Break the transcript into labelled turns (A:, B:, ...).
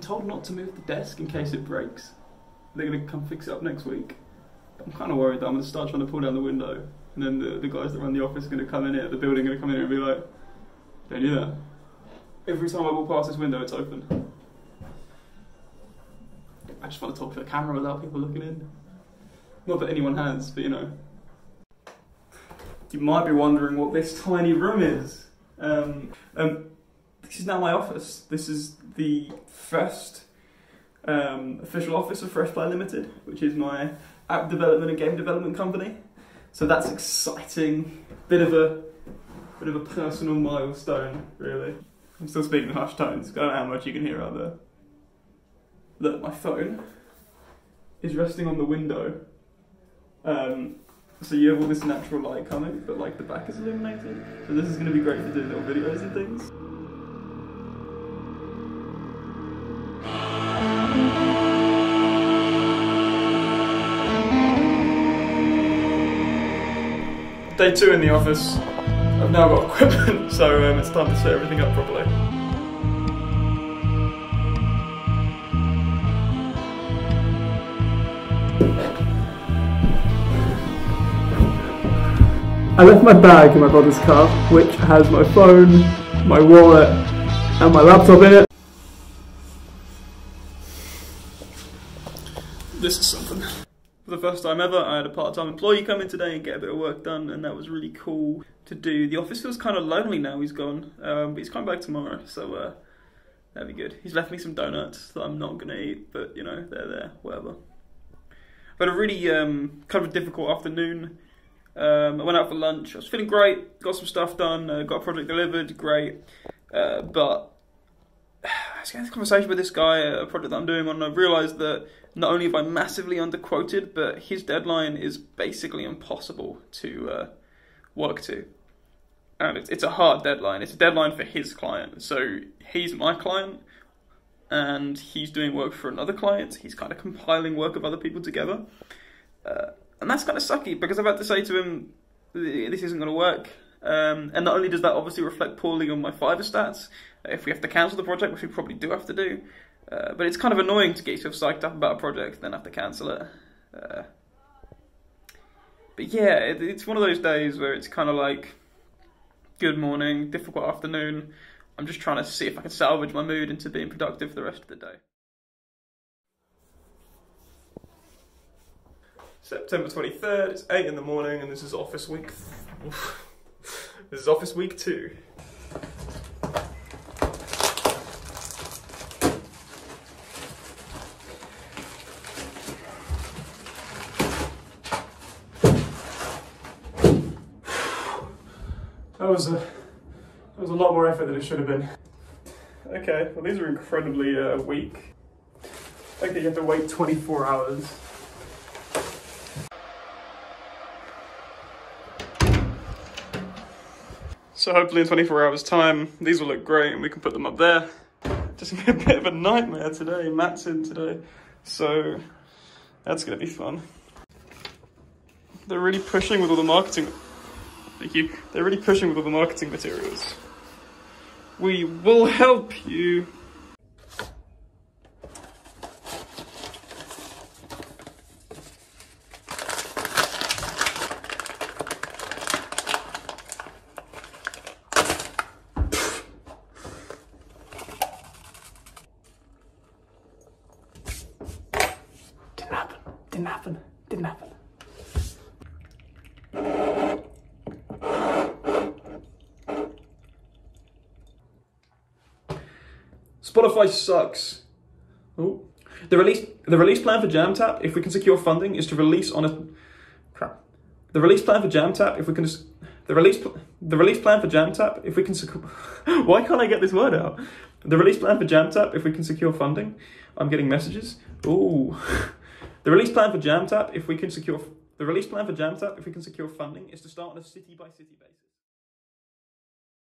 A: been told not to move the desk in case it breaks. They're gonna come fix it up next week. But I'm kind of worried that I'm gonna start trying to pull down the window, and then the, the guys that run the office are gonna come in here, the building are gonna come in here and be like, "Don't do that." Every time I walk past this window, it's open. I just want to talk to the camera without people looking in. Not that anyone has, but you know. You might be wondering what this tiny room is. Um, um, this is now my office. This is the first um, official office of Fresh Play Limited, which is my app development and game development company. So that's exciting. Bit of a bit of a personal milestone, really. I'm still speaking in hushed tones. I don't know how much you can hear out there. Look, my phone is resting on the window. Um, so you have all this natural light coming, but like the back is illuminated. So this is going to be great for doing little videos and things. Day two in the office. I've now got equipment, so um, it's time to set everything up properly. I left my bag in my brother's car, which has my phone, my wallet, and my laptop in it. This is something. For the first time ever, I had a part-time employee come in today and get a bit of work done, and that was really cool to do. The office feels kind of lonely now he's gone, um, but he's coming back tomorrow, so uh, that'd be good. He's left me some donuts that I'm not gonna eat, but you know, they're there, whatever. But a really um, kind of difficult afternoon. Um, I went out for lunch. I was feeling great. Got some stuff done. Uh, got a project delivered. Great. Uh, but was having a conversation with this guy, a project that I'm doing on, and I realised that not only have I massively underquoted, but his deadline is basically impossible to uh, work to. And it's, it's a hard deadline. It's a deadline for his client. So he's my client, and he's doing work for another client. He's kind of compiling work of other people together. Uh, and that's kind of sucky because I've had to say to him, this isn't going to work. Um, and not only does that obviously reflect poorly on my Fiverr stats, if we have to cancel the project, which we probably do have to do, uh, but it's kind of annoying to get yourself psyched up about a project then have to cancel it. Uh, but yeah, it, it's one of those days where it's kind of like, good morning, difficult afternoon. I'm just trying to see if I can salvage my mood into being productive for the rest of the day. September 23rd, it's 8 in the morning, and this is office week. This is office week 2. That was a that was a lot more effort than it should have been. Okay, well these are incredibly uh, weak. Okay, you have to wait 24 hours. So hopefully in 24 hours time, these will look great and we can put them up there. Just a bit of a nightmare today. Matt's in today. So that's gonna be fun. They're really pushing with all the marketing. Thank you. They're really pushing with all the marketing materials. We will help you. Didn't happen. Didn't happen. Didn't happen. Spotify sucks. Oh. The release the release plan for JamTap, if we can secure funding, is to release on a crap. The release plan for JamTap, if we can the release the release plan for JamTap, if we can secure why can't I get this word out? The release plan for JamTap, if we can secure funding, I'm getting messages. Ooh. the release plan for JamTap, if we can secure the release plan for JamTap, if we can secure funding, is to start on a city by city basis.